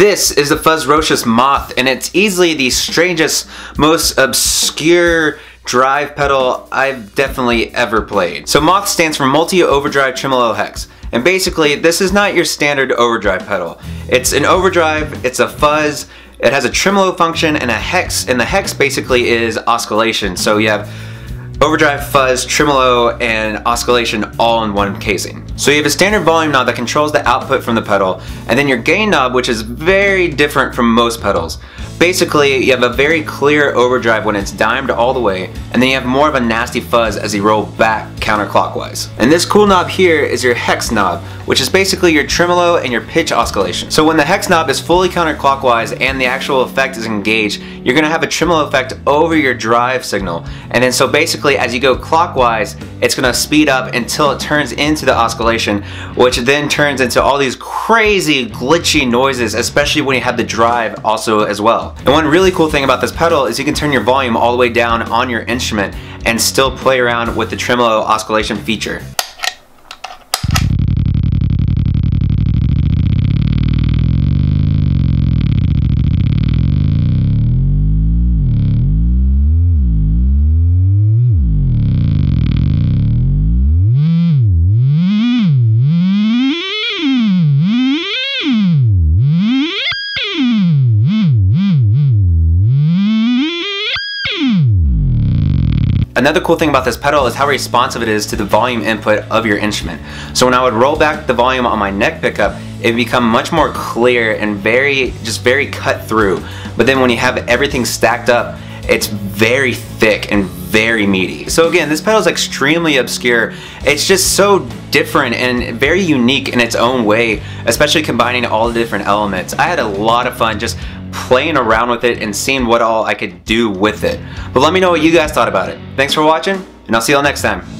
This is the Fuzzrocious Moth, and it's easily the strangest, most obscure drive pedal I've definitely ever played. So Moth stands for Multi Overdrive Tremolo Hex. And basically, this is not your standard overdrive pedal. It's an overdrive, it's a fuzz, it has a tremolo function and a hex, and the hex basically is oscillation. So you have overdrive, fuzz, tremolo, and oscillation all in one casing. So you have a standard volume knob that controls the output from the pedal, and then your gain knob, which is very different from most pedals. Basically, you have a very clear overdrive when it's dimed all the way, and then you have more of a nasty fuzz as you roll back counterclockwise. And this cool knob here is your hex knob, which is basically your tremolo and your pitch oscillation. So when the hex knob is fully counterclockwise and the actual effect is engaged, you're gonna have a tremolo effect over your drive signal. And then so basically as you go clockwise, it's gonna speed up until it turns into the oscillation, which then turns into all these crazy glitchy noises, especially when you have the drive also as well. And one really cool thing about this pedal is you can turn your volume all the way down on your instrument and still play around with the tremolo oscillation feature. Another cool thing about this pedal is how responsive it is to the volume input of your instrument. So when I would roll back the volume on my neck pickup, it become much more clear and very, just very cut through. But then when you have everything stacked up, it's very thick and very meaty. So again, this pedal is extremely obscure. It's just so different and very unique in its own way, especially combining all the different elements. I had a lot of fun just playing around with it and seeing what all I could do with it. But let me know what you guys thought about it. Thanks for watching, and I'll see y'all next time.